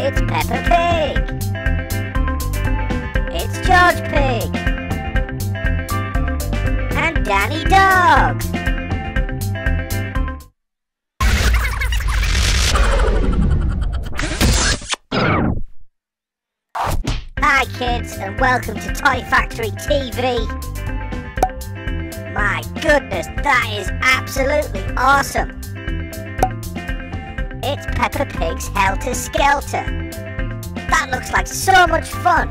It's Peppa Pig. It's George Pig. And Danny Dog. Hi kids and welcome to Toy Factory TV. My goodness, that is absolutely awesome. It's Peppa Pig's Helter Skelter. That looks like so much fun.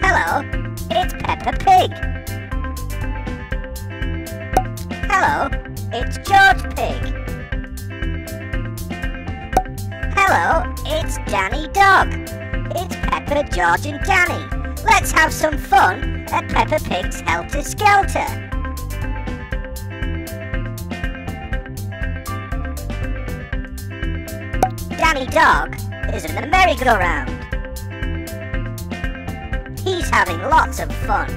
Hello, it's Peppa Pig. Hello, it's George Pig. Hello, it's Danny Dog. It's Peppa, George and Danny. Let's have some fun at Peppa Pig's Helter Skelter. Danny Dog is in the merry-go-round. He's having lots of fun.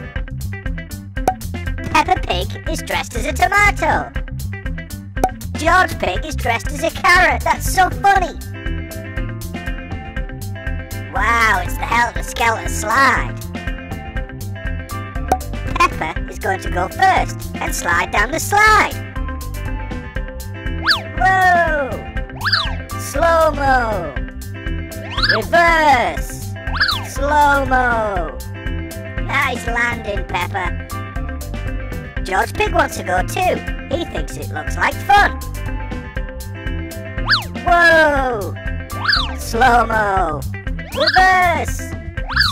Peppa Pig is dressed as a tomato. George Pig is dressed as a carrot. That's so funny. Wow, it's the Helter Skelter slide. Peppa is going to go first and slide down the slide. Whoa! Slow-mo. Reverse. Slow-mo. Nice landing, Peppa. George Pig wants to go too. He thinks it looks like fun. Whoa! Slow-mo. Reverse.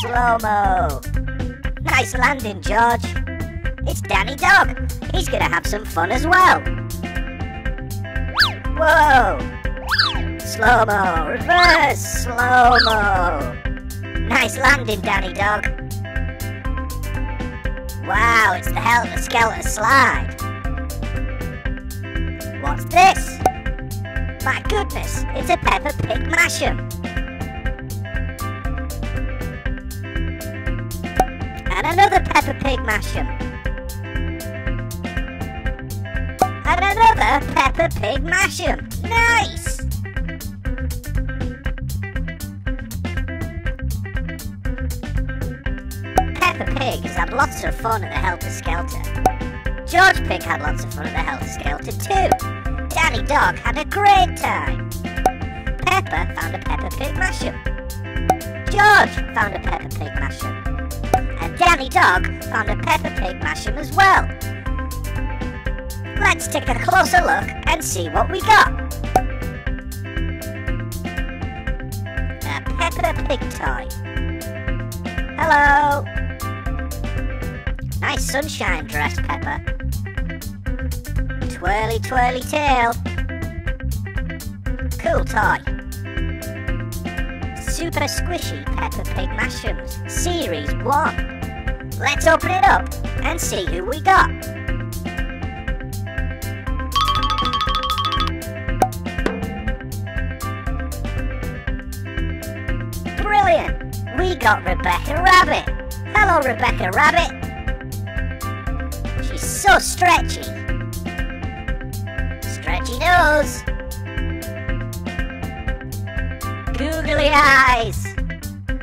Slow-mo. Nice landing, George. It's Danny Dog. He's gonna have some fun as well. Whoa! Slow-mo. Reverse. Slow-mo. Nice landing, Danny Dog. Wow, it's the Helter Skelter slide. What's this? My goodness, it's a Peppa Pig Mash'em. And another Peppa Pig Mash'em. And another Peppa Pig Mash'em. Nice! Peppa Pig has had lots of fun at the Helter Skelter. George Pig had lots of fun at the Helter Skelter too. Danny Dog had a great time. Peppa found a Peppa Pig Mash'em. George found a Peppa Pig Mash'em. And Danny Dog found a Peppa Pig Mash'em as well. Let's take a closer look and see what we got. A Peppa Pig toy. Hello. Nice sunshine dress, Peppa. Twirly twirly tail. Cool toy. Super squishy Peppa Pig Mash'ems, Series 1. Let's open it up and see who we got. We got Rebecca Rabbit. Hello, Rebecca Rabbit. She's so stretchy. Stretchy nose. Googly eyes.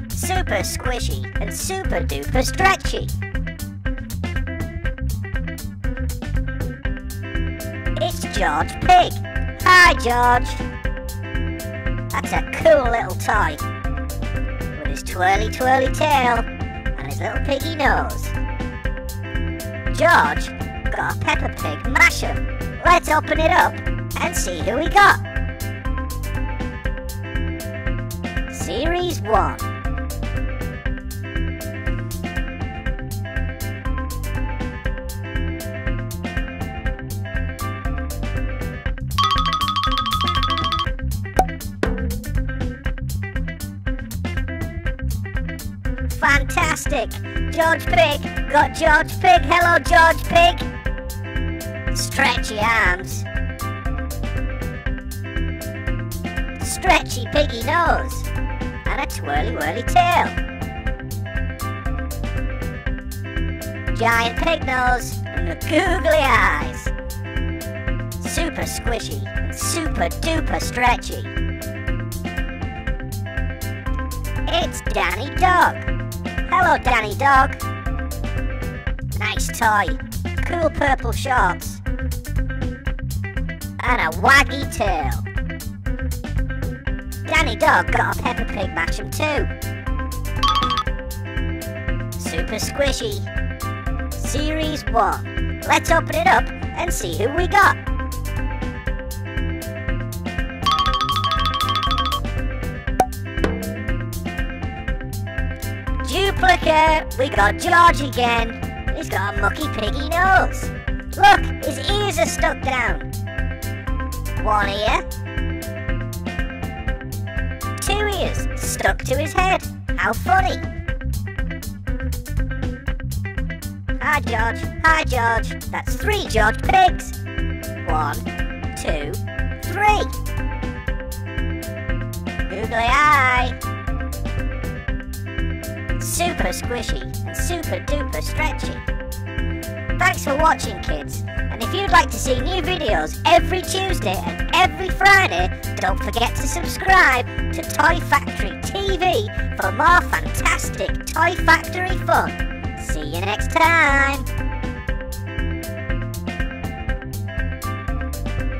Super squishy and super duper stretchy. It's George Pig. Hi, George. That's a cool little toy. His twirly twirly tail and his little piggy nose. George got a Peppa Pig Mash'em. Let's open it up and see who we got. Series 1. Fantastic! George Pig! Got George Pig! Hello, George Pig! Stretchy arms. Stretchy piggy nose. And a twirly whirly tail. giant pig nose and the googly eyes. Super squishy and super duper stretchy. It's Danny Dog. Hello, Danny Dog. Nice toy. Cool purple shorts. And a waggy tail. Danny Dog got a Peppa Pig Mash'em too. Super Squishy. Series 1. Let's open it up and see who we got. Duplicate! We got George again. He's got a mucky piggy nose. Look, his ears are stuck down. One ear. Two ears stuck to his head. How funny. Hi, George. Hi, George. That's three George pigs. One, two, three. Googly eye. Super squishy and super duper stretchy. Thanks for watching, kids. And if you'd like to see new videos every Tuesday and every Friday, don't forget to subscribe to Toy Factory TV for more fantastic Toy Factory fun. See you next time.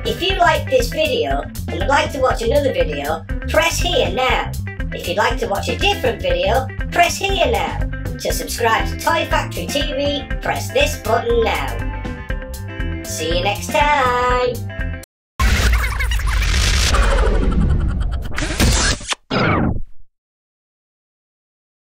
If you like this video and would like to watch another video, press here now. If you'd like to watch a different video, press here now. To subscribe to Toy Factory TV, press this button now. See you next time.